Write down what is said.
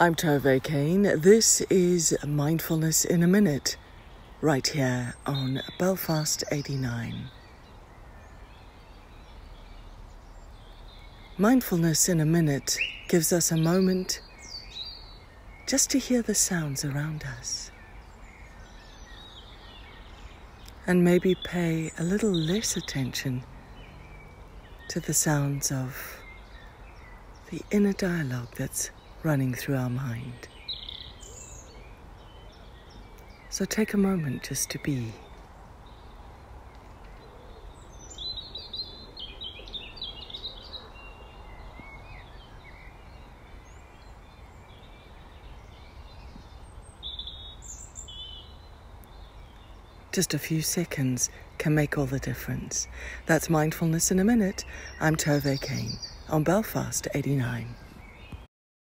I'm Tove Kane. This is Mindfulness in a Minute, right here on Belfast 89. Mindfulness in a Minute gives us a moment just to hear the sounds around us. And maybe pay a little less attention to the sounds of the inner dialogue that's running through our mind. So take a moment just to be. Just a few seconds can make all the difference. That's Mindfulness in a Minute. I'm Tove Kane on Belfast 89.